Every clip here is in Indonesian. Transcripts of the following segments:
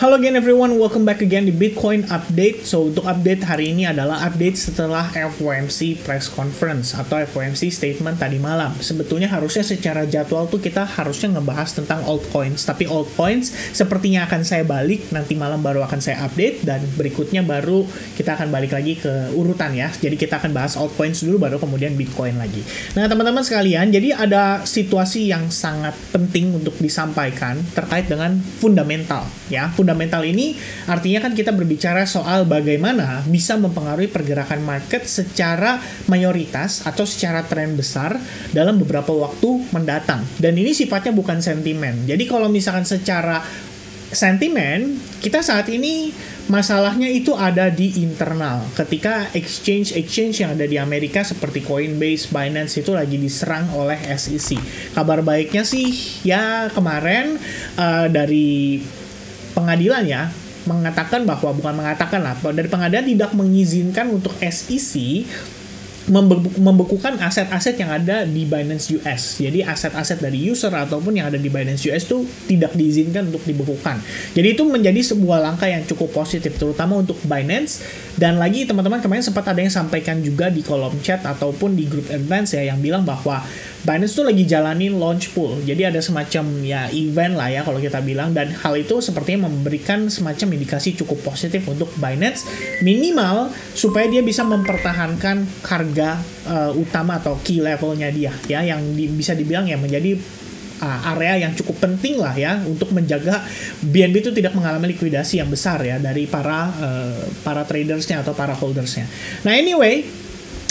Halo again everyone, welcome back again di Bitcoin Update. So untuk update hari ini adalah update setelah FOMC press conference atau FOMC statement tadi malam. Sebetulnya harusnya secara jadwal tuh kita harusnya ngebahas tentang altcoins, tapi altcoins sepertinya akan saya balik nanti malam baru akan saya update dan berikutnya baru kita akan balik lagi ke urutan ya. Jadi kita akan bahas altcoins dulu baru kemudian Bitcoin lagi. Nah teman-teman sekalian, jadi ada situasi yang sangat penting untuk disampaikan terkait dengan fundamental ya. Fundamental fundamental ini artinya kan kita berbicara soal bagaimana bisa mempengaruhi pergerakan market secara mayoritas atau secara tren besar dalam beberapa waktu mendatang. Dan ini sifatnya bukan sentimen. Jadi kalau misalkan secara sentimen, kita saat ini masalahnya itu ada di internal. Ketika exchange-exchange yang ada di Amerika seperti Coinbase, Binance itu lagi diserang oleh SEC. Kabar baiknya sih ya kemarin uh, dari pengadilan ya mengatakan bahwa bukan mengatakan lah dari pengadilan tidak mengizinkan untuk SEC membekukan aset-aset yang ada di Binance US. Jadi aset-aset dari user ataupun yang ada di Binance US itu tidak diizinkan untuk dibekukan. Jadi itu menjadi sebuah langkah yang cukup positif terutama untuk Binance dan lagi teman-teman kemarin sempat ada yang sampaikan juga di kolom chat ataupun di grup advance ya yang bilang bahwa Binance tuh lagi jalanin launch pool. Jadi ada semacam ya event lah ya kalau kita bilang dan hal itu sepertinya memberikan semacam indikasi cukup positif untuk Binance minimal supaya dia bisa mempertahankan harga uh, utama atau key levelnya dia ya yang di, bisa dibilang ya menjadi uh, area yang cukup penting lah ya untuk menjaga BNB itu tidak mengalami likuidasi yang besar ya dari para uh, para tradersnya atau para holdersnya. Nah anyway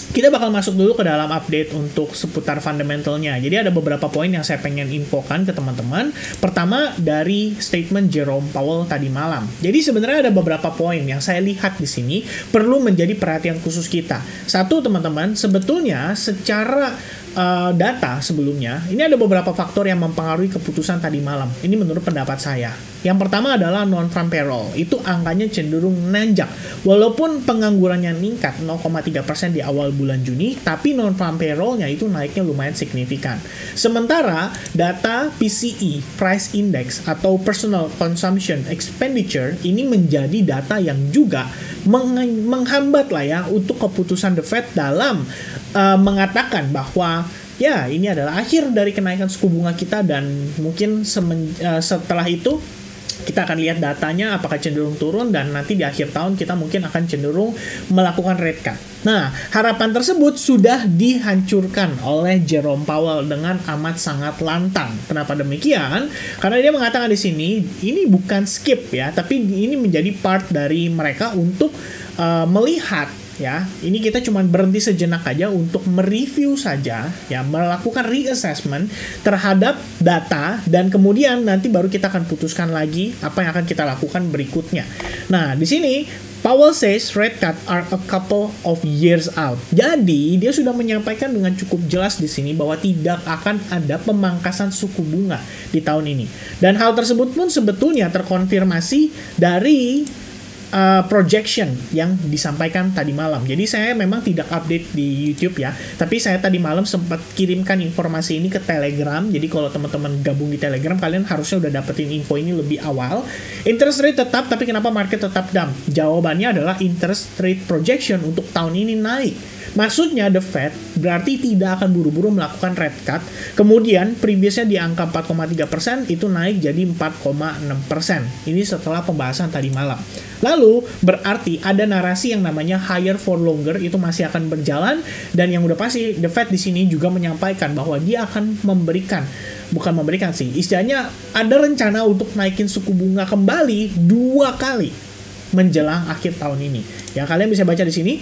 kita bakal masuk dulu ke dalam update untuk seputar fundamentalnya. Jadi ada beberapa poin yang saya pengen infokan ke teman-teman. Pertama dari statement Jerome Powell tadi malam. Jadi sebenarnya ada beberapa poin yang saya lihat di sini perlu menjadi perhatian khusus kita. Satu teman-teman, sebetulnya secara uh, data sebelumnya, ini ada beberapa faktor yang mempengaruhi keputusan tadi malam. Ini menurut pendapat saya. Yang pertama adalah non-farm payroll. Itu angkanya cenderung nanjak. Walaupun penganggurannya meningkat 0,3% di awal bulan Juni, tapi non-farm payrollnya itu naiknya lumayan signifikan. Sementara data PCE, Price Index, atau Personal Consumption Expenditure, ini menjadi data yang juga meng menghambat lah ya untuk keputusan The Fed dalam uh, mengatakan bahwa ya ini adalah akhir dari kenaikan suku bunga kita dan mungkin uh, setelah itu kita akan lihat datanya apakah cenderung turun dan nanti di akhir tahun kita mungkin akan cenderung melakukan rate cut. Nah, harapan tersebut sudah dihancurkan oleh Jerome Powell dengan amat sangat lantang. Kenapa demikian? Karena dia mengatakan di sini ini bukan skip ya, tapi ini menjadi part dari mereka untuk uh, melihat ya ini kita cuma berhenti sejenak aja untuk mereview saja ya melakukan reassessment terhadap data dan kemudian nanti baru kita akan putuskan lagi apa yang akan kita lakukan berikutnya nah di sini Powell says rate cut are a couple of years out. Jadi dia sudah menyampaikan dengan cukup jelas di sini bahwa tidak akan ada pemangkasan suku bunga di tahun ini. Dan hal tersebut pun sebetulnya terkonfirmasi dari uh, projection yang disampaikan tadi malam. Jadi saya memang tidak update di YouTube ya, tapi saya tadi malam sempat kirimkan informasi ini ke Telegram. Jadi kalau teman-teman gabung di Telegram, kalian harusnya udah dapetin info ini lebih awal. Interest rate tetap, tapi kenapa market tetap down? Jawabannya adalah interest rate projection untuk tahun ini naik Maksudnya the Fed berarti tidak akan buru-buru melakukan rate cut. Kemudian previousnya di angka 4,3% itu naik jadi 4,6%. Ini setelah pembahasan tadi malam. Lalu berarti ada narasi yang namanya higher for longer itu masih akan berjalan dan yang udah pasti the Fed di sini juga menyampaikan bahwa dia akan memberikan bukan memberikan sih istilahnya ada rencana untuk naikin suku bunga kembali dua kali menjelang akhir tahun ini. Ya kalian bisa baca di sini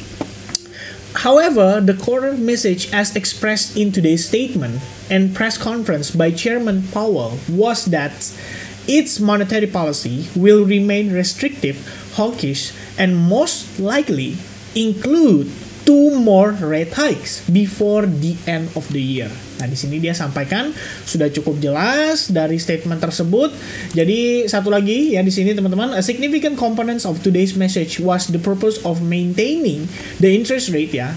However, the core message as expressed in today's statement and press conference by Chairman Powell was that its monetary policy will remain restrictive, hawkish, and most likely include two more rate hikes before the end of the year. Nah, di sini dia sampaikan sudah cukup jelas dari statement tersebut. Jadi satu lagi ya di sini teman-teman, a significant components of today's message was the purpose of maintaining the interest rate ya.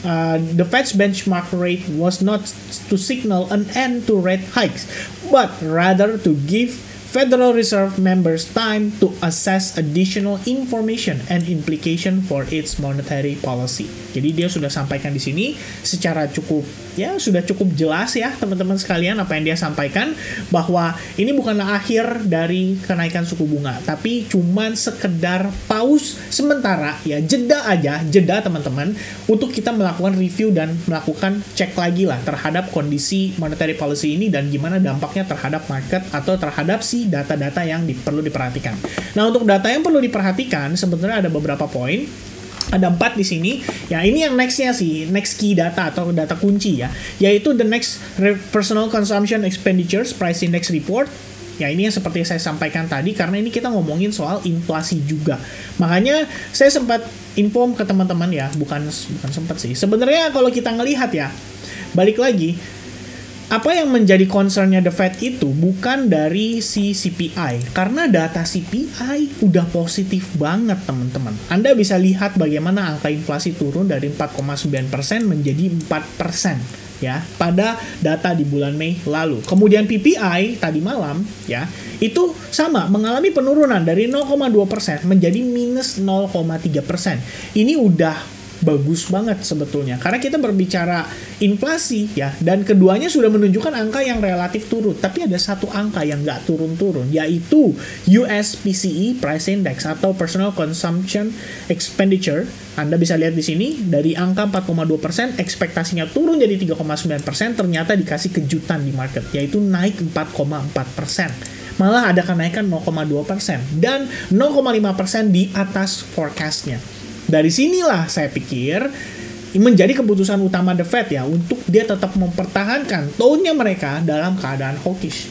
Uh, the Fed's benchmark rate was not to signal an end to rate hikes, but rather to give Federal Reserve members time to assess additional information and implication for its monetary policy. Jadi dia sudah sampaikan di sini secara cukup ya sudah cukup jelas ya teman-teman sekalian apa yang dia sampaikan bahwa ini bukanlah akhir dari kenaikan suku bunga tapi cuman sekedar pause sementara ya jeda aja jeda teman-teman untuk kita melakukan review dan melakukan cek lagi lah terhadap kondisi monetary policy ini dan gimana dampaknya terhadap market atau terhadap si data-data yang di, perlu diperhatikan. Nah untuk data yang perlu diperhatikan sebenarnya ada beberapa poin ada empat di sini. Ya, ini yang nextnya sih, next key data atau data kunci ya, yaitu the next personal consumption expenditures price index report. Ya, ini yang seperti saya sampaikan tadi karena ini kita ngomongin soal inflasi juga. Makanya saya sempat inform ke teman-teman ya, bukan bukan sempat sih. Sebenarnya kalau kita ngelihat ya, balik lagi apa yang menjadi concernnya The Fed itu bukan dari si CPI karena data CPI udah positif banget teman-teman. Anda bisa lihat bagaimana angka inflasi turun dari 4,9% menjadi 4% ya pada data di bulan Mei lalu. Kemudian PPI tadi malam ya itu sama mengalami penurunan dari 0,2% menjadi minus 0,3%. Ini udah bagus banget sebetulnya. Karena kita berbicara inflasi ya. Dan keduanya sudah menunjukkan angka yang relatif turun. Tapi ada satu angka yang nggak turun-turun yaitu US PCE Price Index atau Personal Consumption Expenditure. Anda bisa lihat di sini dari angka 4,2% ekspektasinya turun jadi 3,9% ternyata dikasih kejutan di market yaitu naik 4,4% malah ada kenaikan 0,2% dan 0,5% di atas forecastnya dari sinilah saya pikir menjadi keputusan utama The Fed ya untuk dia tetap mempertahankan tone-nya mereka dalam keadaan hawkish.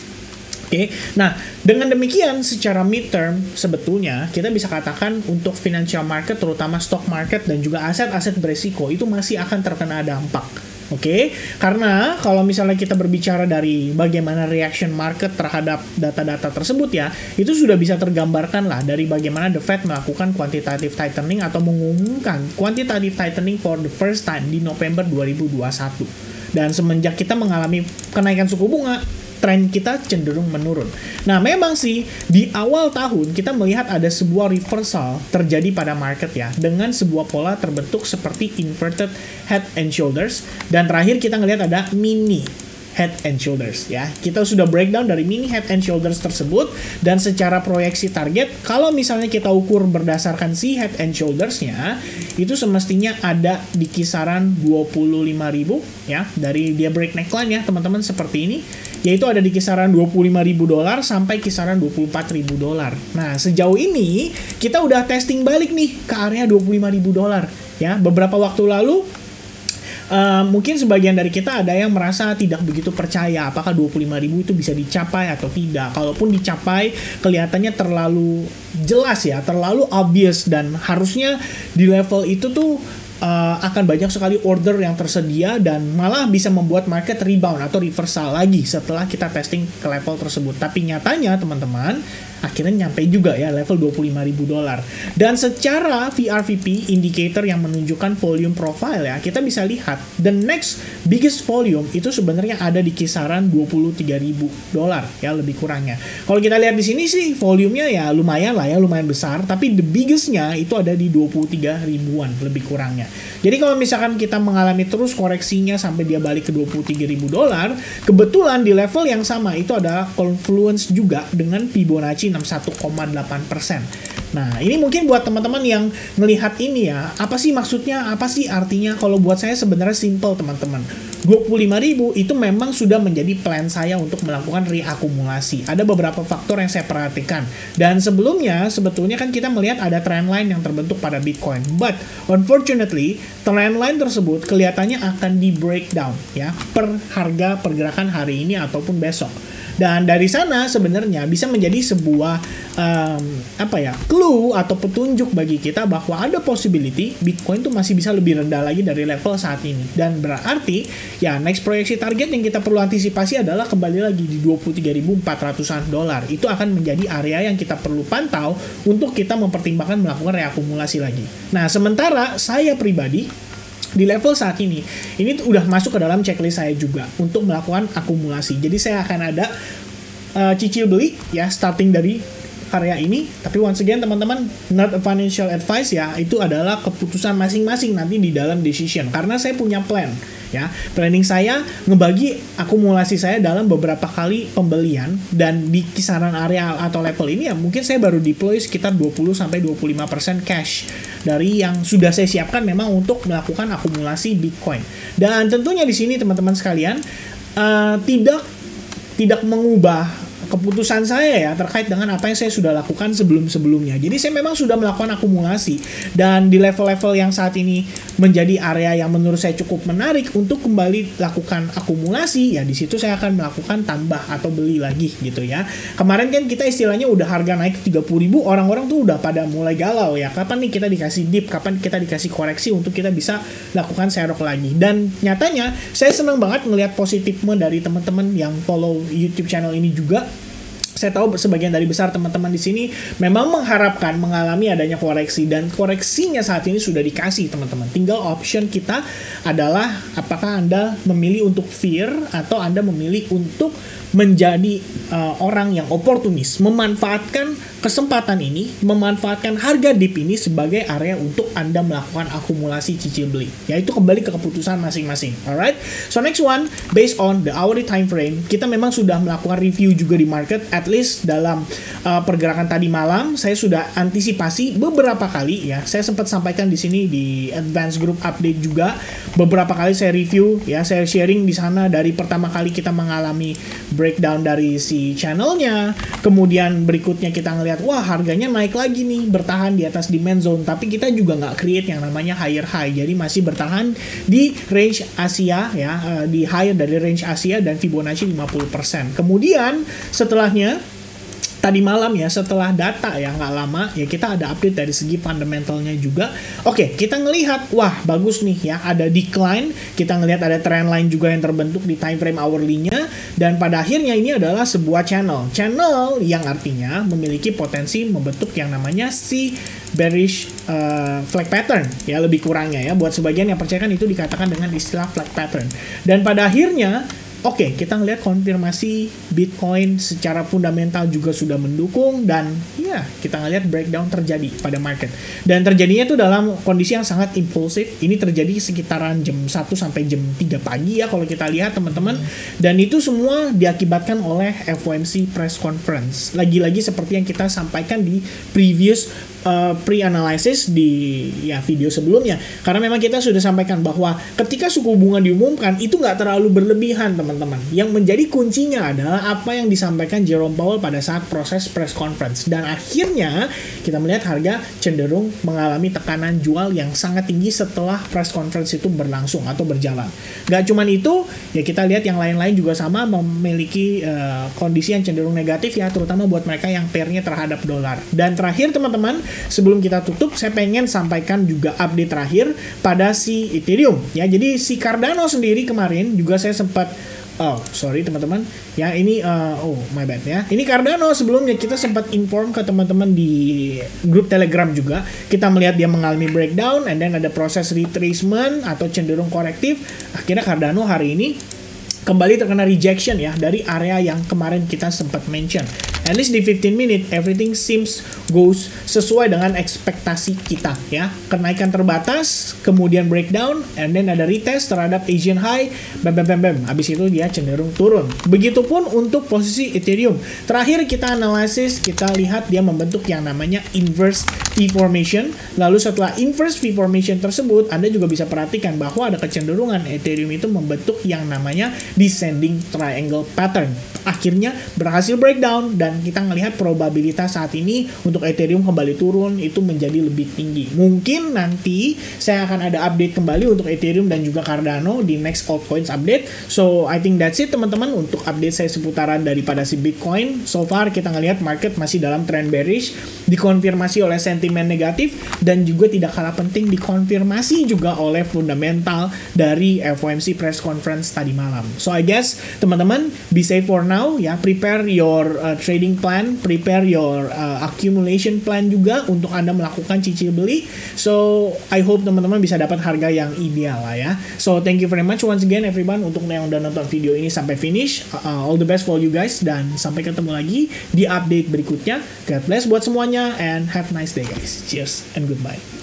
Oke, okay? nah dengan demikian secara midterm sebetulnya kita bisa katakan untuk financial market terutama stock market dan juga aset-aset beresiko itu masih akan terkena dampak Oke, okay? karena kalau misalnya kita berbicara dari bagaimana reaction market terhadap data-data tersebut ya, itu sudah bisa tergambarkan lah dari bagaimana The Fed melakukan quantitative tightening atau mengumumkan quantitative tightening for the first time di November 2021. Dan semenjak kita mengalami kenaikan suku bunga, tren kita cenderung menurun. Nah, memang sih di awal tahun kita melihat ada sebuah reversal terjadi pada market ya dengan sebuah pola terbentuk seperti inverted head and shoulders dan terakhir kita ngelihat ada mini head and shoulders ya. Kita sudah breakdown dari mini head and shoulders tersebut dan secara proyeksi target kalau misalnya kita ukur berdasarkan si head and shouldersnya itu semestinya ada di kisaran 25.000 ya dari dia break neckline ya teman-teman seperti ini yaitu ada di kisaran 25.000 dolar sampai kisaran 24.000 dolar. Nah, sejauh ini kita udah testing balik nih ke area 25.000 dolar ya. Beberapa waktu lalu Uh, mungkin sebagian dari kita ada yang merasa tidak begitu percaya apakah 25.000 itu bisa dicapai atau tidak. Kalaupun dicapai kelihatannya terlalu jelas ya, terlalu obvious dan harusnya di level itu tuh uh, akan banyak sekali order yang tersedia dan malah bisa membuat market rebound atau reversal lagi setelah kita testing ke level tersebut. Tapi nyatanya teman-teman akhirnya nyampe juga ya level 25.000 dolar. Dan secara VRVP indicator yang menunjukkan volume profile ya, kita bisa lihat the next biggest volume itu sebenarnya ada di kisaran 23.000 dolar ya lebih kurangnya. Kalau kita lihat di sini sih volumenya ya lumayan lah ya, lumayan besar, tapi the biggestnya itu ada di 23 ribuan lebih kurangnya. Jadi kalau misalkan kita mengalami terus koreksinya sampai dia balik ke 23.000 dolar, kebetulan di level yang sama itu ada confluence juga dengan Fibonacci 61,8%. Nah, ini mungkin buat teman-teman yang melihat ini ya, apa sih maksudnya, apa sih artinya? Kalau buat saya sebenarnya simple teman-teman. 25.000 itu memang sudah menjadi plan saya untuk melakukan reakumulasi. Ada beberapa faktor yang saya perhatikan. Dan sebelumnya, sebetulnya kan kita melihat ada trend line yang terbentuk pada Bitcoin. But, unfortunately, trend line tersebut kelihatannya akan di breakdown ya, per harga pergerakan hari ini ataupun besok. Dan dari sana sebenarnya bisa menjadi sebuah um, apa ya clue atau petunjuk bagi kita bahwa ada possibility Bitcoin tuh masih bisa lebih rendah lagi dari level saat ini. Dan berarti ya next proyeksi target yang kita perlu antisipasi adalah kembali lagi di 23.400an dolar. Itu akan menjadi area yang kita perlu pantau untuk kita mempertimbangkan melakukan reakumulasi lagi. Nah, sementara saya pribadi di level saat ini ini udah masuk ke dalam checklist saya juga untuk melakukan akumulasi. Jadi saya akan ada uh, cicil beli ya starting dari area ini. Tapi once again teman-teman not a financial advice ya itu adalah keputusan masing-masing nanti di dalam decision. Karena saya punya plan ya. Planning saya ngebagi akumulasi saya dalam beberapa kali pembelian dan di kisaran area atau level ini ya mungkin saya baru deploy sekitar 20 sampai 25% cash dari yang sudah saya siapkan memang untuk melakukan akumulasi Bitcoin. Dan tentunya di sini teman-teman sekalian uh, tidak tidak mengubah keputusan saya ya terkait dengan apa yang saya sudah lakukan sebelum-sebelumnya. Jadi saya memang sudah melakukan akumulasi dan di level-level yang saat ini menjadi area yang menurut saya cukup menarik untuk kembali lakukan akumulasi ya di situ saya akan melakukan tambah atau beli lagi gitu ya. Kemarin kan kita istilahnya udah harga naik ke 30 ribu orang-orang tuh udah pada mulai galau ya. Kapan nih kita dikasih dip, kapan kita dikasih koreksi untuk kita bisa lakukan serok lagi. Dan nyatanya saya senang banget ngelihat positifme dari teman-teman yang follow YouTube channel ini juga saya tahu sebagian dari besar teman-teman di sini memang mengharapkan mengalami adanya koreksi dan koreksinya saat ini sudah dikasih teman-teman. Tinggal option kita adalah apakah Anda memilih untuk fear atau Anda memilih untuk menjadi uh, orang yang oportunis, memanfaatkan kesempatan ini, memanfaatkan harga dip ini sebagai area untuk Anda melakukan akumulasi cicil beli. Yaitu kembali ke keputusan masing-masing. Alright? So next one, based on the hourly time frame, kita memang sudah melakukan review juga di market, at least dalam uh, pergerakan tadi malam, saya sudah antisipasi beberapa kali ya. Saya sempat sampaikan di sini di advance group update juga beberapa kali saya review ya, saya sharing di sana dari pertama kali kita mengalami breakdown dari si channelnya kemudian berikutnya kita ngelihat wah harganya naik lagi nih bertahan di atas demand zone. Tapi kita juga nggak create yang namanya higher high. Jadi masih bertahan di range Asia ya eh, di higher dari range Asia dan Fibonacci 50% kemudian setelahnya tadi malam ya setelah data ya nggak lama ya kita ada update dari segi fundamentalnya juga. Oke kita ngelihat wah bagus nih ya ada decline. Kita ngelihat ada trend line juga yang terbentuk di time frame hourly-nya. Dan pada akhirnya ini adalah sebuah channel. Channel yang artinya memiliki potensi membentuk yang namanya si bearish uh, flag pattern. Ya lebih kurangnya ya buat sebagian yang percaya kan itu dikatakan dengan istilah flag pattern. Dan pada akhirnya Oke, okay, kita ngelihat konfirmasi Bitcoin secara fundamental juga sudah mendukung dan ya kita ngelihat breakdown terjadi pada market. Dan terjadinya itu dalam kondisi yang sangat impulsif. Ini terjadi sekitaran jam 1 sampai jam 3 pagi ya kalau kita lihat teman-teman. Dan itu semua diakibatkan oleh FOMC press conference. Lagi-lagi seperti yang kita sampaikan di previous uh, pre-analysis di ya video sebelumnya. Karena memang kita sudah sampaikan bahwa ketika suku bunga diumumkan itu nggak terlalu berlebihan teman-teman. Yang menjadi kuncinya adalah apa yang disampaikan Jerome Powell pada saat proses press conference. Dan akhirnya kita melihat harga cenderung mengalami tekanan jual yang sangat tinggi setelah press conference itu berlangsung atau berjalan. Nggak cuman itu ya kita lihat yang lain-lain juga sama memiliki uh, kondisi yang cenderung negatif ya terutama buat mereka yang pairnya terhadap dolar. Dan terakhir teman-teman sebelum kita tutup saya pengen sampaikan juga update terakhir pada si Ethereum ya jadi si Cardano sendiri kemarin juga saya sempat Oh, sorry teman-teman. Ya, ini uh, oh my bad ya. Ini Cardano sebelumnya kita sempat inform ke teman-teman di grup Telegram juga. Kita melihat dia mengalami breakdown and then ada proses retracement atau cenderung korektif. Akhirnya Cardano hari ini kembali terkena rejection ya dari area yang kemarin kita sempat mention at least di 15 minute everything seems goes sesuai dengan ekspektasi kita ya. Kenaikan terbatas kemudian breakdown and then ada retest terhadap Asian high bam bam bam bam. Habis itu dia cenderung turun. Begitupun untuk posisi Ethereum. Terakhir kita analisis kita lihat dia membentuk yang namanya inverse V formation lalu setelah inverse V formation tersebut Anda juga bisa perhatikan bahwa ada kecenderungan Ethereum itu membentuk yang namanya descending triangle pattern. Akhirnya berhasil breakdown dan kita ngelihat probabilitas saat ini untuk Ethereum kembali turun itu menjadi lebih tinggi. Mungkin nanti saya akan ada update kembali untuk Ethereum dan juga Cardano di next altcoins update. So I think that's it teman-teman untuk update saya seputaran daripada si Bitcoin. So far kita ngelihat market masih dalam trend bearish, dikonfirmasi oleh sentimen negatif dan juga tidak kalah penting dikonfirmasi juga oleh fundamental dari FOMC press conference tadi malam. So I guess teman-teman be safe for now ya. Prepare your uh, trading plan, prepare your uh, accumulation plan juga untuk anda melakukan cicil beli. So I hope teman-teman bisa dapat harga yang ideal lah ya. So thank you very much once again everyone untuk yang udah nonton video ini sampai finish. Uh, all the best for you guys dan sampai ketemu lagi di update berikutnya. God bless buat semuanya and have a nice day guys. Cheers and goodbye.